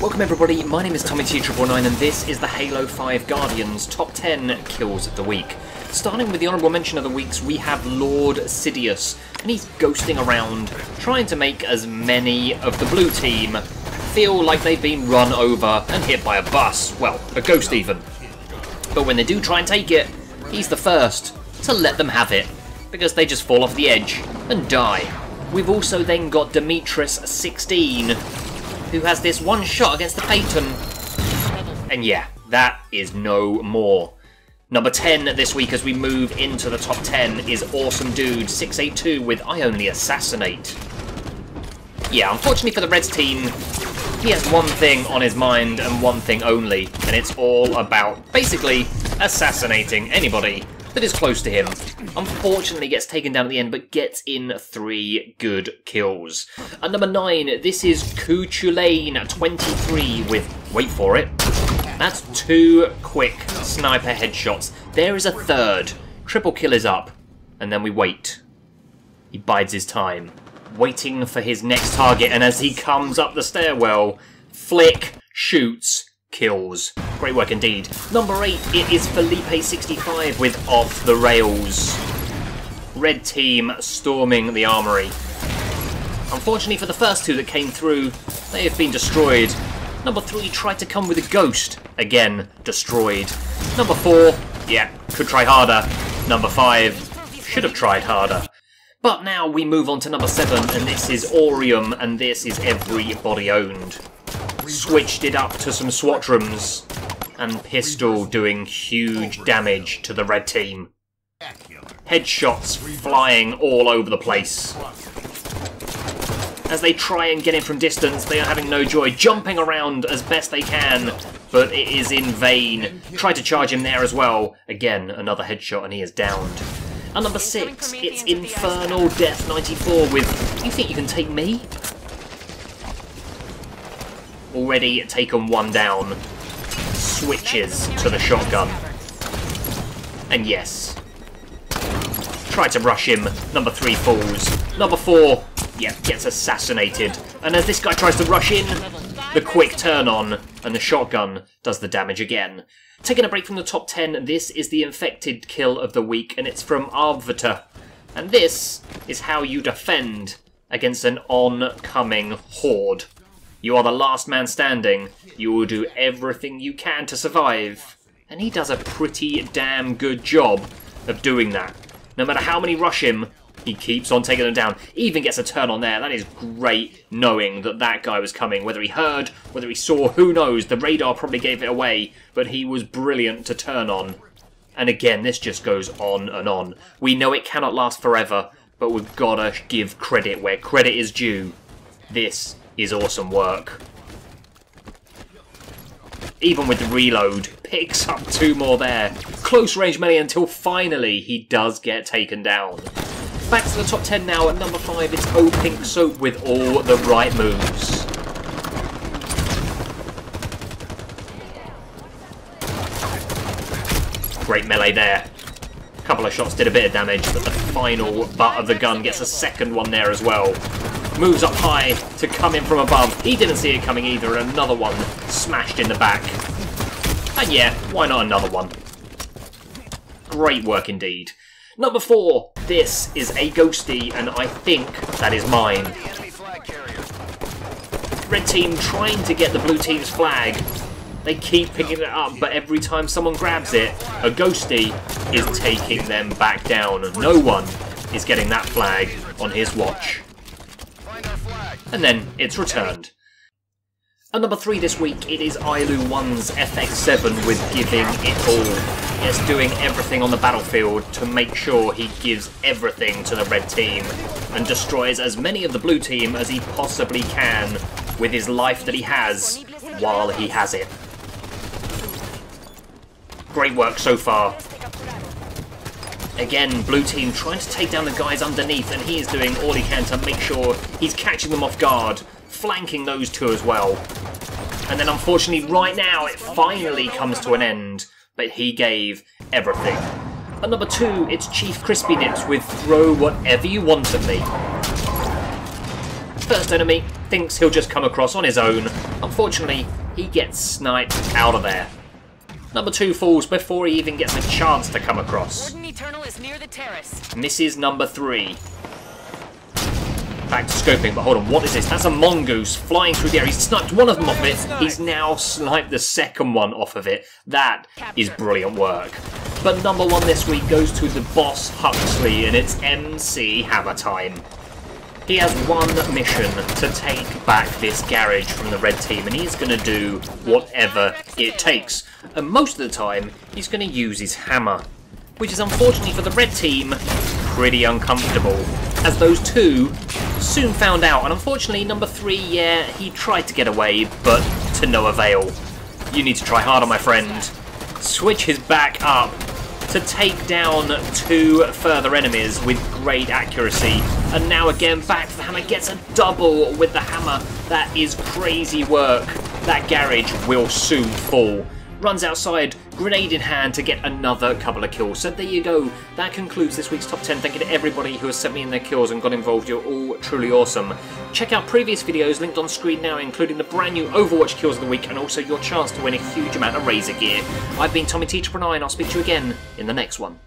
Welcome everybody, my name is Tommy T999 and this is the Halo 5 Guardians Top 10 Kills of the Week. Starting with the honourable mention of the weeks, we have Lord Sidious, and he's ghosting around, trying to make as many of the blue team feel like they've been run over and hit by a bus. Well, a ghost even. But when they do try and take it, he's the first to let them have it, because they just fall off the edge and die. We've also then got Demetris16, who has this one shot against the Phaeton. And yeah, that is no more. Number 10 this week as we move into the top 10 is Awesome Dude 682 with I Only Assassinate. Yeah, unfortunately for the Reds team, he has one thing on his mind and one thing only, and it's all about basically assassinating anybody that is close to him. Unfortunately gets taken down at the end, but gets in three good kills. At number 9, this is Kuchulain 23 with, wait for it, that's two quick sniper headshots. There is a third. Triple kill is up. And then we wait. He bides his time. Waiting for his next target, and as he comes up the stairwell, flick, shoots, kills. Great work indeed. Number 8, it is Felipe65 with Off the Rails. Red team storming the armory. Unfortunately for the first two that came through, they have been destroyed. Number 3 tried to come with a ghost. Again, destroyed. Number 4, yeah, could try harder. Number 5, should have tried harder. But now we move on to number 7, and this is Orium, and this is everybody owned. Switched it up to some SWATrooms, and Pistol doing huge damage to the red team. Headshots flying all over the place. As they try and get in from distance, they are having no joy, jumping around as best they can, but it is in vain. Try to charge him there as well. Again, another headshot and he is downed. And number six, it's Infernal Death 94 with, you think you can take me? Already taken one down. Switches to the shotgun. And yes. Try to rush him. Number three falls. Number four yeah, gets assassinated. And as this guy tries to rush in, the quick turn on, and the shotgun does the damage again. Taking a break from the top 10, this is the infected kill of the week, and it's from Arvita. And this is how you defend against an oncoming horde. You are the last man standing. You will do everything you can to survive. And he does a pretty damn good job of doing that. No matter how many rush him, he keeps on taking them down. Even gets a turn on there. That is great knowing that that guy was coming. Whether he heard, whether he saw, who knows. The radar probably gave it away, but he was brilliant to turn on. And again, this just goes on and on. We know it cannot last forever, but we've got to give credit where credit is due. This is awesome work. Even with the reload, picks up two more there. Close range melee until finally he does get taken down. Back to the top 10 now. At number 5, it's O Pink Soap with all the right moves. Great melee there. A couple of shots did a bit of damage, but the final butt of the gun gets a second one there as well. Moves up high to come in from above. He didn't see it coming either. and Another one smashed in the back. And yeah, why not another one? Great work indeed. Number four, this is a ghosty, and I think that is mine. Red team trying to get the blue team's flag. They keep picking it up, but every time someone grabs it, a ghosty is taking them back down. And no one is getting that flag on his watch. And then it's returned. At number three this week, it is Ailu1's FX7 with Giving It All. Yes, doing everything on the battlefield to make sure he gives everything to the red team and destroys as many of the blue team as he possibly can with his life that he has while he has it. Great work so far. Again, blue team trying to take down the guys underneath and he is doing all he can to make sure he's catching them off guard, flanking those two as well. And then unfortunately right now it finally comes to an end but he gave everything. At number two, it's Chief Crispy Nips with Throw Whatever You Want at Me. First enemy thinks he'll just come across on his own. Unfortunately, he gets sniped out of there. Number two falls before he even gets a chance to come across. Near the terrace. Misses number three. Back to scoping, but hold on, what is this? That's a mongoose flying through the air. He's sniped one of them off it. He's now sniped the second one off of it. That is brilliant work. But number one this week goes to the boss Huxley, and it's MC Hammer time. He has one mission to take back this garage from the red team, and he's going to do whatever it takes. And most of the time, he's going to use his hammer, which is unfortunately for the red team pretty uncomfortable, as those two soon found out. And unfortunately, number three, yeah, he tried to get away, but to no avail. You need to try harder, my friend. Switch his back up to take down two further enemies with great accuracy. And now again, back to the hammer, gets a double with the hammer. That is crazy work. That garage will soon fall. Runs outside, grenade in hand to get another couple of kills. So there you go. That concludes this week's top 10. Thank you to everybody who has sent me in their kills and got involved. You're all truly awesome. Check out previous videos linked on screen now, including the brand new Overwatch kills of the week and also your chance to win a huge amount of Razer gear. I've been Tommy Teacher and I'll speak to you again in the next one.